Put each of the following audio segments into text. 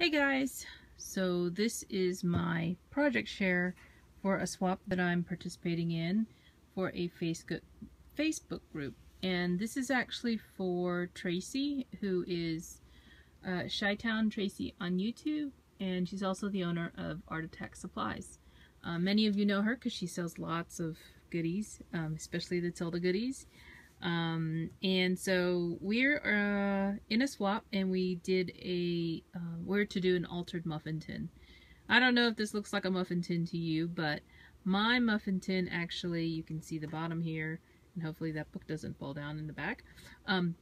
Hey guys! So this is my project share for a swap that I'm participating in for a Facebook group. And this is actually for Traci, who is uh, Chi-Town Traci on YouTube, and she's also the owner of Art Attack Supplies. Uh, many of you know her because she sells lots of goodies, um, especially the Tilda goodies. Um, and so we're uh, in a swap and we did a, uh, we're to do an altered muffin tin. I don't know if this looks like a muffin tin to you, but my muffin tin actually, you can see the bottom here, and hopefully that book doesn't fall down in the back. Um,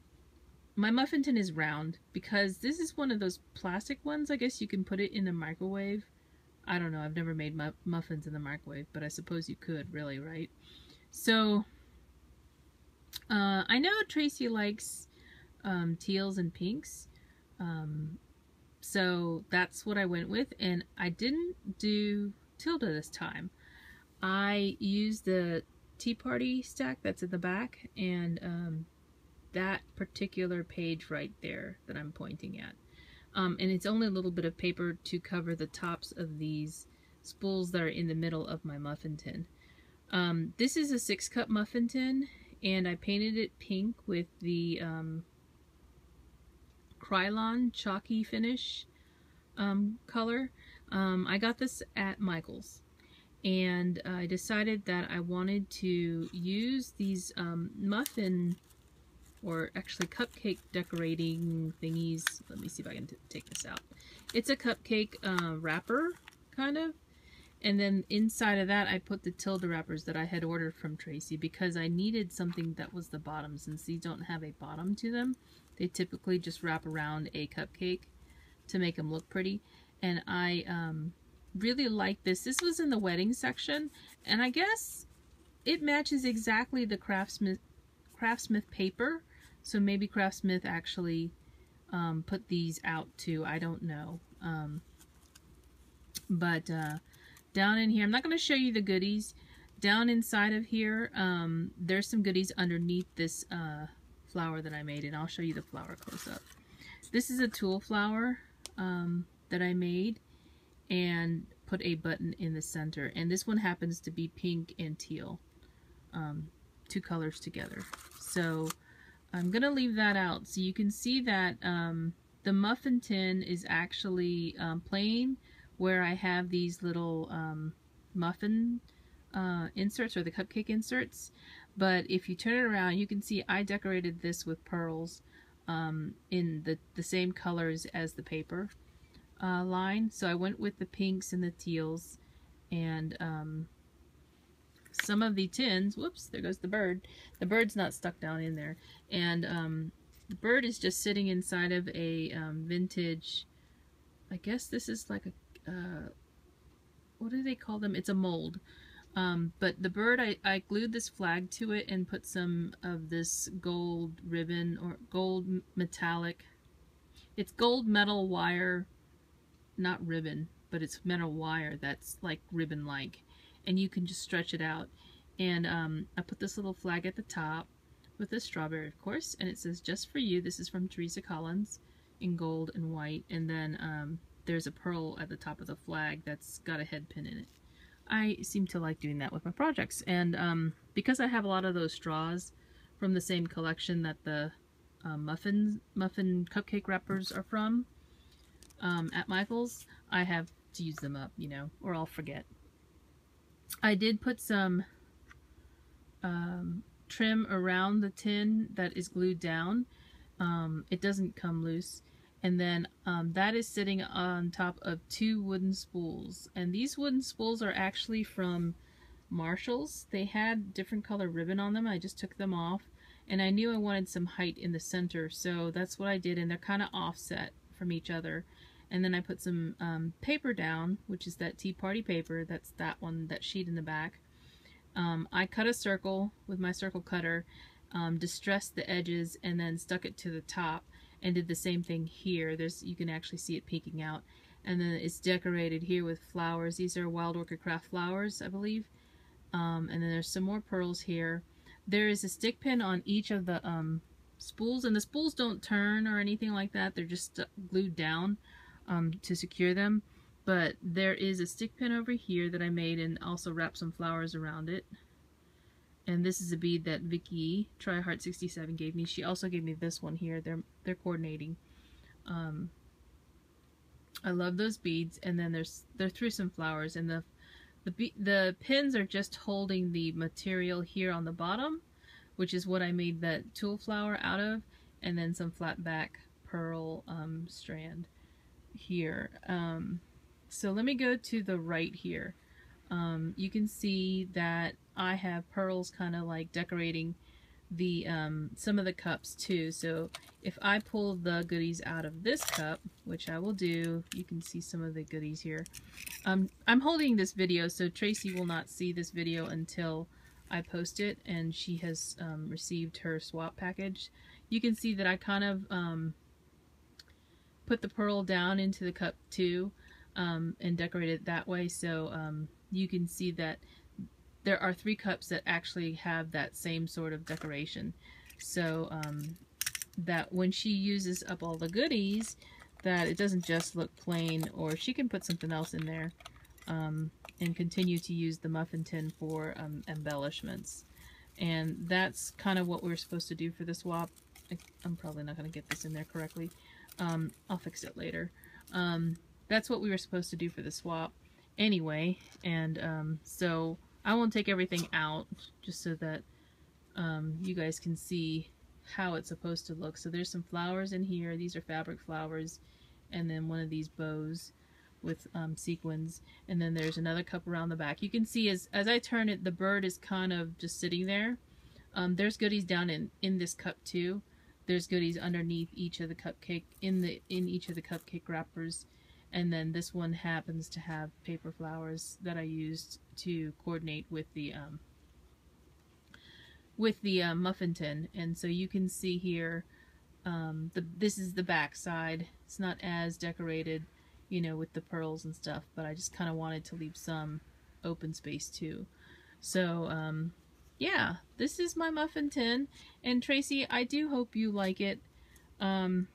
my muffin tin is round because this is one of those plastic ones. I guess you can put it in the microwave. I don't know. I've never made mu muffins in the microwave, but I suppose you could really, right? So uh, I know Traci likes um, teals and pinks, um, so that's what I went with, and I didn't do Tilda this time. I used the Tea Party stack that's in the back, and um, that particular page right there that I'm pointing at. Um, and it's only a little bit of paper to cover the tops of these spools that are in the middle of my muffin tin. Um, this is a six cup muffin tin and I painted it pink with the um, Krylon chalky finish um, color. Um, I got this at Michael's and I decided that I wanted to use these um, muffin or actually cupcake decorating thingies. Let me see if I can take this out. It's a cupcake uh, wrapper kind of and then inside of that, I put the Tilda wrappers that I had ordered from Traci because I needed something that was the bottom. Since these don't have a bottom to them, they typically just wrap around a cupcake to make them look pretty. And I um, really like this. This was in the wedding section, and I guess it matches exactly the Craftsmith, Craftsmith paper. So maybe Craftsmith actually um, put these out too. I don't know. Um, but uh, down in here, I'm not going to show you the goodies. Down inside of here, um, there's some goodies underneath this uh, flower that I made, and I'll show you the flower close up. This is a tulle flower um, that I made and put a button in the center. And this one happens to be pink and teal, um, two colors together. So I'm going to leave that out. So you can see that um, the muffin tin is actually um, plain where I have these little um, muffin uh, inserts or the cupcake inserts. But if you turn it around, you can see I decorated this with pearls um, in the, the same colors as the paper uh, line. So I went with the pinks and the teals and um, some of the tins, whoops, there goes the bird. The bird's not stuck down in there. And um, the bird is just sitting inside of a um, vintage, I guess this is like a uh, what do they call them? It's a mold. Um, but the bird, I, I glued this flag to it and put some of this gold ribbon or gold metallic. It's gold metal wire, not ribbon, but it's metal wire that's like ribbon-like. And you can just stretch it out. And um, I put this little flag at the top with a strawberry, of course, and it says, just for you. This is from Teresa Collins in gold and white. And then um, there's a pearl at the top of the flag that's got a head pin in it. I seem to like doing that with my projects. And um, because I have a lot of those straws from the same collection that the uh, muffin, muffin cupcake wrappers are from um, at Michael's, I have to use them up, you know, or I'll forget. I did put some um, trim around the tin that is glued down. Um, it doesn't come loose and then um, that is sitting on top of two wooden spools. And these wooden spools are actually from Marshalls. They had different color ribbon on them. I just took them off. And I knew I wanted some height in the center. So that's what I did. And they're kind of offset from each other. And then I put some um, paper down which is that tea party paper. That's that one that sheet in the back. Um, I cut a circle with my circle cutter um, distressed the edges and then stuck it to the top and did the same thing here. There's You can actually see it peeking out. And then it's decorated here with flowers. These are Wild Orchid Craft flowers, I believe. Um, and then there's some more pearls here. There is a stick pin on each of the um, spools, and the spools don't turn or anything like that. They're just glued down. um, to secure them. But there is a stick pin over here that I made and also wrapped some flowers around it. And this is a bead that Vicky TryHeart67 gave me. She also gave me this one here. They're they're coordinating. Um, I love those beads. And then there's they're through some flowers and the the the pins are just holding the material here on the bottom, which is what I made that tulle flower out of, and then some flat back pearl um, strand here. Um, so let me go to the right here. Um, you can see that I have pearls kind of like decorating the um, some of the cups too. So if I pull the goodies out of this cup, which I will do, you can see some of the goodies here. Um, I'm holding this video, so Traci will not see this video until I post it, and she has um, received her swap package. You can see that I kind of um, put the pearl down into the cup too um, and decorate it that way so um, you can see that there are three cups that actually have that same sort of decoration so um, that when she uses up all the goodies that it doesn't just look plain or she can put something else in there um, and continue to use the muffin tin for um, embellishments and that's kind of what we are supposed to do for the swap I'm probably not going to get this in there correctly um, I'll fix it later. Um, that's what we were supposed to do for the swap anyway. And um, so I won't take everything out just so that um, you guys can see how it's supposed to look. So there's some flowers in here. These are fabric flowers. And then one of these bows with um, sequins. And then there's another cup around the back. You can see as, as I turn it, the bird is kind of just sitting there. Um, there's goodies down in, in this cup too there's goodies underneath each of the cupcake in the in each of the cupcake wrappers and then this one happens to have paper flowers that I used to coordinate with the um, with the uh, muffin tin and so you can see here um, the this is the back side it's not as decorated you know with the pearls and stuff but I just kind of wanted to leave some open space too so um, yeah, this is my muffin tin. And Traci, I do hope you like it. Um,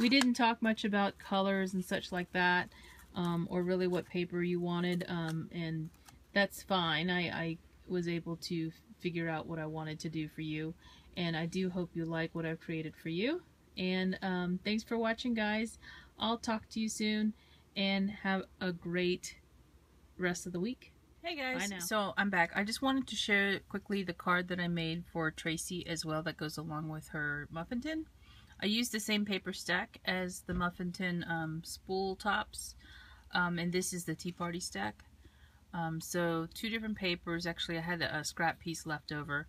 we didn't talk much about colors and such like that, um, or really what paper you wanted, um, and that's fine. I, I was able to figure out what I wanted to do for you, and I do hope you like what I've created for you. And um, thanks for watching, guys. I'll talk to you soon, and have a great rest of the week. Hey guys, so I'm back. I just wanted to share quickly the card that I made for Traci as well that goes along with her muffin tin. I used the same paper stack as the muffin tin um, spool tops, um, and this is the Tea Party stack. Um, so two different papers. Actually, I had a scrap piece left over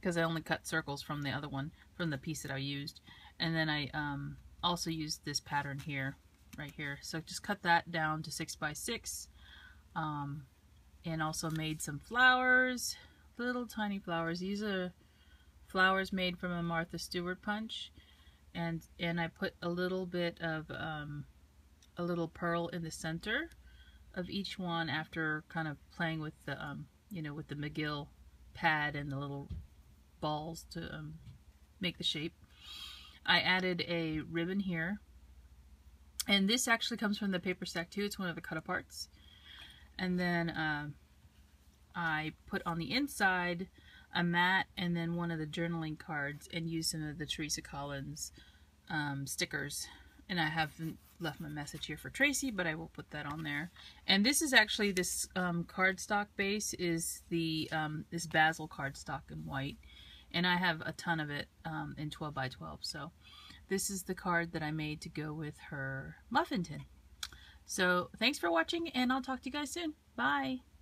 because I only cut circles from the other one, from the piece that I used. And then I um, also used this pattern here, right here. So just cut that down to 6 by 6 um, and also made some flowers little tiny flowers these are flowers made from a Martha Stewart punch and and I put a little bit of um, a little pearl in the center of each one after kind of playing with the um, you know with the McGill pad and the little balls to um, make the shape. I added a ribbon here. And this actually comes from the paper stack too. It's one of the cut aparts. And then uh, I put on the inside a mat and then one of the journaling cards and use some of the Teresa Collins um, stickers. And I haven't left my message here for Traci, but I will put that on there. And this is actually, this um, cardstock base is the um, this Bazzill cardstock in white. And I have a ton of it um, in 12 by 12. So this is the card that I made to go with her muffin tin. So thanks for watching and I'll talk to you guys soon. Bye.